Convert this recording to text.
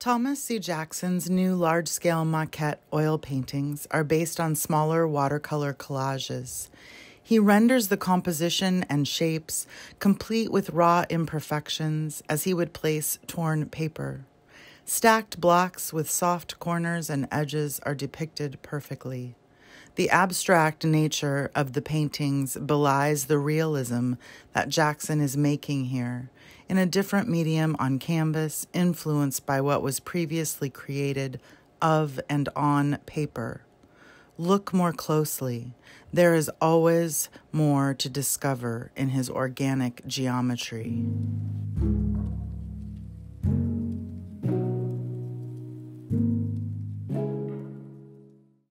Thomas C. Jackson's new large scale maquette oil paintings are based on smaller watercolor collages. He renders the composition and shapes, complete with raw imperfections, as he would place torn paper. Stacked blocks with soft corners and edges are depicted perfectly. The abstract nature of the paintings belies the realism that Jackson is making here, in a different medium on canvas, influenced by what was previously created of and on paper. Look more closely. There is always more to discover in his organic geometry.